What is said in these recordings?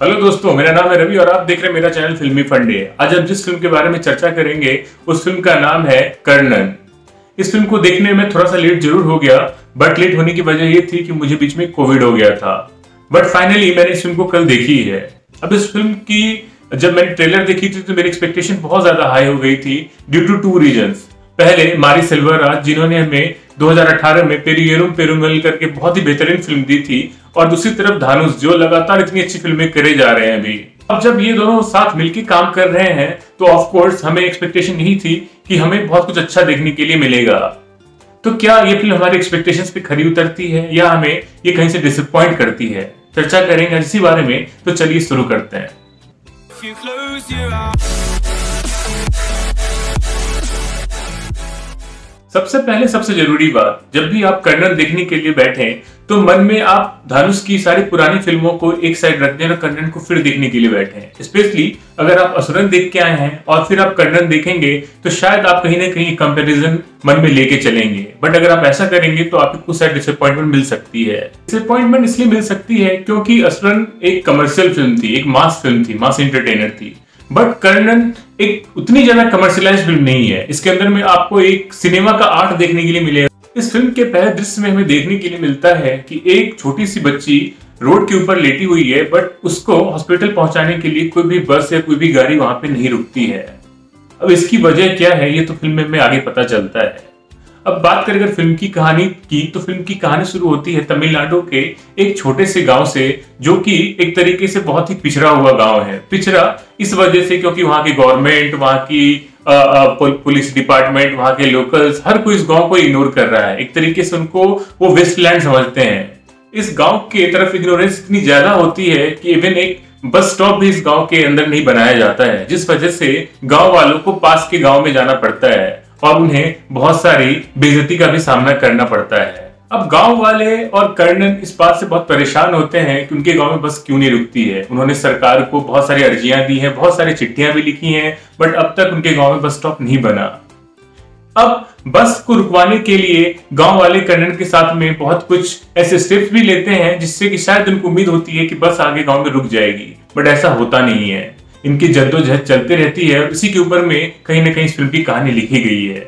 Hello दोस्तों, मेरा नाम है रवि और आप देख रहे हैं मेरा चैनल फिल्मी फंडे। आज हम जिस फ़िल्म के बारे में चर्चा करेंगे, उस फ़िल्म का नाम है कर्णन। इस फ़िल्म को देखने में थोड़ा सा लेट ज़रूर हो गया बट लेट होने की वजह ये थी कि मुझे बीच में कोविड हो गया था। बट फाइनली मैंने इस फ़िल्म को कल देखी है। अब इस फ़िल्म की, जब मैंने ट्रेलर देखी थी तो मेरी एक्सपेक्टेशन बहुत ज़्यादा हाई हो गई थी ड्यू टू टू रीजन पहले, मारी सिल्वराज जिन्होंने हमें 2018 में पेरियरुम पेरुमल करके बहुत ही बेहतरीन फ़िल्म दी थी और दूसरी तरफ़ धानुष जो लगातार इतनी अच्छी फ़िल्में करे जा रहे हैं अभी। अब जब ये दोनों साथ मिलकर काम कर रहे हैं तो ऑफ़ कोर्स हमें एक्सपेक्टेशन यही थी कि हमें बहुत कुछ अच्छा देखने के लिए मिलेगा। तो क्या ये फ़िल्म हमारे एक्सपेक्टेशंस पे खरी उतरती है या हमें ये कहीं से डिसअपॉइंट करती है? चर्चा करेंगे इसी बारे में तो चलिए शुरू करते हैं। सबसे पहले सबसे ज़रूरी बात, जब भी आप कर्नल देखने के लिए बैठे तो मन में आप धनुष की सारी पुरानी फ़िल्मों को एक साइड रख दें और कर्नन को फिर देखने के लिए बैठे। हैं स्पेशली अगर आप असुरन देख के आए हैं और फिर आप कर्नन देखेंगे तो शायद आप कहीं ना कहीं कंपैरिजन मन में लेके चलेंगे। बट अगर आप ऐसा करेंगे तो आपको कुछ साइड डिसअपॉइंटमेंट मिल सकती है। डिसअपॉइंटमेंट इसलिए मिल सकती है क्योंकि असुरन एक कमर्शियल फ़िल्म थी, एक मास फ़िल्म थी मास एंटरटेनर थी। बट कर्णन एक उतनी ज़्यादा कमर्शियलाइज फ़िल्म नहीं है। इसके अंदर में आपको एक सिनेमा का आर्ट देखने के लिए मिलेगा। इस फ़िल्म के पहले दृश्य में हमें देखने के लिए मिलता है कि एक छोटी सी बच्ची रोड के ऊपर लेटी हुई है बट उसको हॉस्पिटल पहुँचाने के लिए कोई भी बस या कोई भी गाड़ी वहाँ पे नहीं रुकती है। अब इसकी वजह क्या है, ये तो फ़िल्म में आगे पता चलता है। अब बात करें, अगर फ़िल्म की कहानी की तो फ़िल्म की कहानी शुरू होती है तमिलनाडु के एक छोटे से गाँव से, जो कि एक तरीके से बहुत ही पिछड़ा हुआ गाँव है। पिछड़ा इस वजह से क्योंकि वहाँ की गवर्नमेंट, वहाँ की पुलिस डिपार्टमेंट, वहाँ के लोकल्स हर कोई इस गाँव को इग्नोर कर रहा है। एक तरीके से उनको वो वेस्टलैंड समझते हैं। इस गाँव के तरफ़ इग्नोरेंस इतनी ज़्यादा होती है कि इवन एक बस स्टॉप भी इस गाँव के अंदर नहीं बनाया जाता है, जिस वजह से गाँव वालों को पास के गाँव में जाना पड़ता है। और उन्हें बहुत सारी बेजती का भी सामना करना पड़ता है। अब गाँव वाले और कर्णन इस बात से बहुत परेशान होते हैं कि उनके गाँव में बस क्यों नहीं रुकती है। उन्होंने सरकार को बहुत सारी अर्जियाँ दी हैं, बहुत सारी चिट्ठियाँ भी लिखी हैं, बट अब तक उनके गाँव में बस स्टॉप नहीं बना। अब बस को रुकवाने के लिए गाँव वाले कर्णन के साथ में बहुत कुछ ऐसे स्टेप्स भी लेते हैं, जिससे कि शायद उनको उम्मीद होती है कि बस आगे गाँव में रुक जाएगी। बट ऐसा होता नहीं है। इनकी जद्दोजहद चलती रहती है और इसी के ऊपर में कहीं ना कहीं इस फ़िल्म की कहानी लिखी गई है।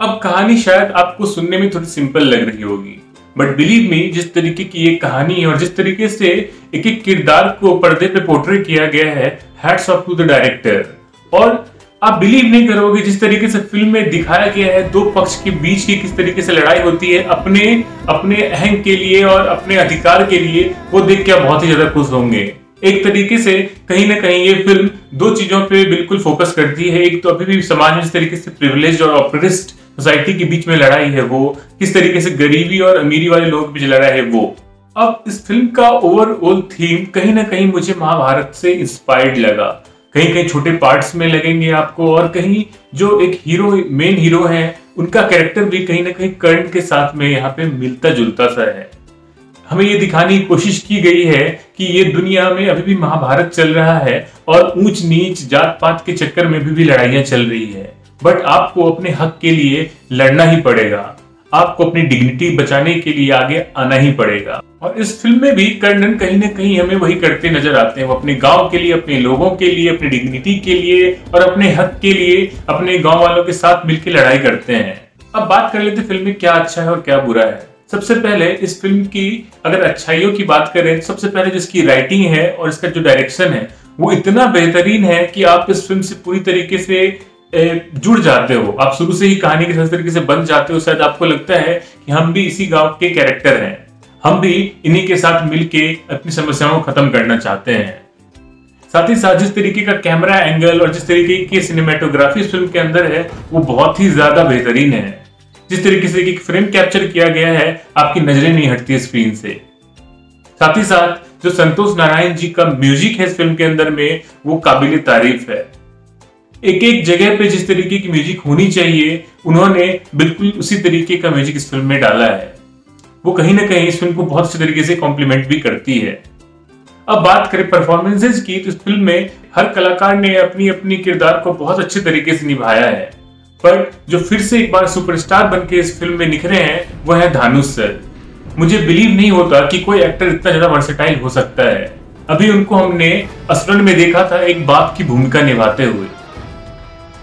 अब कहानी शायद आपको सुनने में थोड़ी सिंपल लग रही होगी। बट बिलीव मी जिस तरीके की ये कहानी है और जिस तरीके से एक एक किरदार को पर्दे पे पोर्ट्रे किया गया है hats off to the director और आप बिलीव नहीं करोगे जिस तरीके से फ़िल्म में दिखाया गया है, दो पक्ष के बीच की किस तरीके से लड़ाई होती है, अपने अपने अहंग के लिए और अपने अधिकार के लिए, वो देख के आप बहुत ही ज़्यादा खुश होंगे। एक तरीके से कहीं ना कहीं ये फ़िल्म दो चीज़ों पे बिल्कुल फोकस करती है। एक तो अभी भी समाज में जिस तरीके से प्रिविलेज और ऑपरिस्ट सोसाइटी के बीच में लड़ाई है वो, किस तरीके से गरीबी और अमीरी वाले लोगों के बीच लड़ाई है वो। अब इस फ़िल्म का ओवरऑल थीम कहीं ना कहीं मुझे महाभारत से इंस्पायर्ड लगा। कहीं कहीं छोटे पार्ट्स में लगेंगे आपको और कहीं जो एक हीरो मेन हीरो है, उनका कैरेक्टर भी कहीं ना कहीं कर्ण के साथ में यहाँ पे मिलता जुलता सा है। हमें ये दिखाने की कोशिश की गई है कि ये दुनिया में अभी भी महाभारत चल रहा है और ऊंच नीच जात पात के चक्कर में भी, भी लड़ाइयाँ चल रही है। बट आपको अपने हक के लिए लड़ना ही पड़ेगा। आपको अपनी डिग्निटी बचाने के लिए आगे आना ही पड़ेगा। और इस फ़िल्म में भी कर्णन कहीं ना कहीं हमें वही करते नज़र आते हैं। वो अपने गाँव के लिए अपने लोगों के लिए अपनी डिग्निटी के लिए और अपने हक के लिए अपने गाँव वालों के साथ मिलकर लड़ाई करते हैं। अब बात कर लेते फ़िल्म में क्या अच्छा है और क्या बुरा है। सबसे पहले इस फ़िल्म की अगर अच्छाइयों की बात करें तो सबसे पहले जिसकी राइटिंग है और इसका जो डायरेक्शन है, वो इतना बेहतरीन है कि आप इस फ़िल्म से पूरी तरीके से जुड़ जाते हो। आप शुरू से ही कहानी के तरीके से बन जाते हो। शायद आपको लगता है कि हम भी इसी गाँव के कैरेक्टर हैं। हम भी इन्हीं के साथ मिलके अपनी समस्याओं को खत्म करना चाहते हैं। साथ ही साथ, जिस तरीके का कैमरा एंगल और जिस तरीके की सिनेमेटोग्राफी इस फ़िल्म के अंदर है, वो बहुत ही ज़्यादा बेहतरीन है। जिस तरीके से एक फ्रेम कैप्चर किया गया है, आपकी नज़रें नहीं हटती स्क्रीन से। साथ ही साथ, जो संतोष नारायण जी का म्यूज़िक है इस फ़िल्म के अंदर में, वो काबिल तारीफ़ है। एक एक जगह पे जिस तरीके की म्यूज़िक होनी चाहिए, उन्होंने बिल्कुल उसी तरीके का म्यूज़िक इस फ़िल्म में डाला है। वो कहीं ना कहीं इस फ़िल्म को बहुत अच्छे तरीके से कॉम्प्लीमेंट भी करती है। अब बात करें परफॉर्मेंसेज की तो इस फ़िल्म में हर कलाकार ने अपनी अपनी किरदार को बहुत अच्छे तरीके से निभाया है। पर जो फिर से एक बार सुपरस्टार बन के इस फ़िल्म में निखरे हैं वो है धानुष सर। मुझे बिलीव नहीं होता कि कोई एक्टर इतना ज़्यादा वर्सेटाइल हो सकता है। अभी उनको हमने असुरन में देखा था एक बाप की भूमिका निभाते हुए।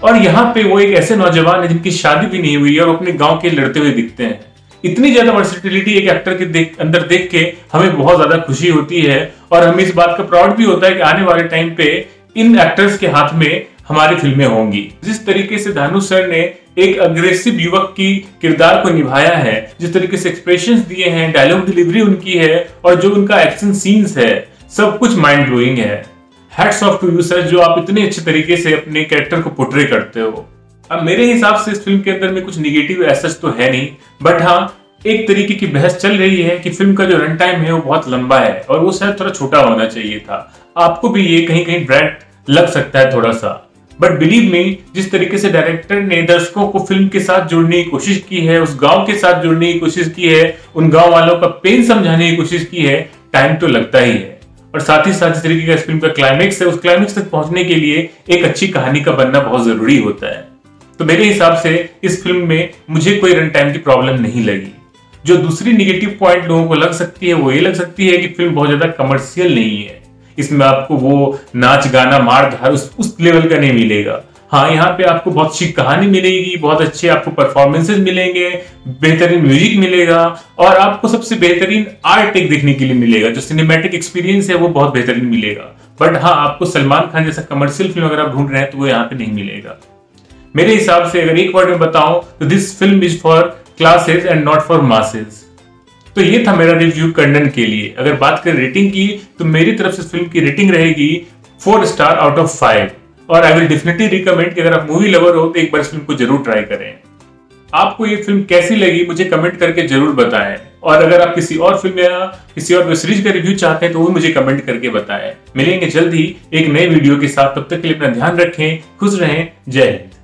और यहाँ पे वो एक ऐसे नौजवान है जिनकी शादी भी नहीं हुई है और अपने गाँव के लड़ते हुए दिखते हैं। इतनी ज़्यादा वर्सिटिलिटी एक एक्टर के देख, अंदर देख के हमें बहुत ज़्यादा खुशी होती है। और हमें इस बात का प्राउड भी होता है कि आने वाले टाइम पे इन एक्टर्स के हाथ में हमारी फ़िल्में होंगी। जिस तरीके से धानु सर ने एक अग्रेसिव युवक की किरदार को निभाया है, जिस तरीके से एक्सप्रेशन दिए हैं डायलॉग डिलीवरी उनकी है, और जो उनका एक्शन सीन्स है, सब कुछ माइंड ब्लोइंग है। Hats off to you sir जो आप इतने अच्छे तरीके से अपने कैरेक्टर को पोर्ट्रे करते हो। अब मेरे हिसाब से इस फ़िल्म के अंदर में कुछ निगेटिव एसेस तो है नहीं बट हाँ एक तरीके की बहस चल रही है कि फ़िल्म का जो रन टाइम है, वो बहुत लंबा है, और वो शायद थोड़ा छोटा होना चाहिए था। आपको भी ये कहीं कहीं ब्रैड लग सकता है थोड़ा सा। बट बिलीव मी जिस तरीके से डायरेक्टर ने दर्शकों को फ़िल्म के साथ जोड़ने की कोशिश की है, उस गाँव के साथ जोड़ने की कोशिश की है, उन गाँव वालों का पेन समझाने की कोशिश की है टाइम तो लगता ही है। और साथ ही साथ जिस तरीके का इस फ़िल्म का क्लाइमेक्स है, उस क्लाइमेक्स तक पहुँचने के लिए एक अच्छी कहानी का बनना बहुत ज़रूरी होता है। तो मेरे हिसाब से इस फ़िल्म में मुझे कोई रन टाइम की प्रॉब्लम नहीं लगी। जो दूसरी निगेटिव पॉइंट लोगों को लग सकती है, वो ये लग सकती है कि फ़िल्म बहुत ज़्यादा कमर्शियल नहीं है। इसमें आपको वो नाच गाना मार धार उस, उस लेवल का नहीं मिलेगा। हाँ यहाँ पे आपको बहुत अच्छी कहानी मिलेगी बहुत अच्छे आपको परफॉर्मेंसेस मिलेंगे बेहतरीन म्यूज़िक मिलेगा और आपको सबसे बेहतरीन आर्ट एक देखने के लिए मिलेगा। जो सिनेमैटिक एक्सपीरियंस है वो बहुत बेहतरीन मिलेगा। बट हाँ आपको सलमान खान जैसा कमर्शियल फ़िल्म अगर आप ढूंढ रहे हैं तो वो यहाँ पे नहीं मिलेगा। मेरे हिसाब से अगर एक वर्ड में बताऊँ तो this film is for classes and not for masses तो ये था मेरा रिव्यू कर्नन के लिए। अगर बात करें रेटिंग की तो मेरी तरफ़ से फ़िल्म की रेटिंग रहेगी four star out of five और आई विल डेफिनेटली रिकमेंड कि अगर आप मूवी लवर हो तो एक बार इस फ़िल्म को ज़रूर ट्राई करें। आपको ये फ़िल्म कैसी लगी, मुझे कमेंट करके ज़रूर बताएँ। और अगर आप किसी और फ़िल्म या किसी और सीरीज़ का रिव्यू चाहते हैं तो वो मुझे कमेंट करके बताएँ। मिलेंगे जल्द ही एक नए वीडियो के साथ। तब तक के लिए अपना ध्यान रखें, खुश रहें। जय हिंद।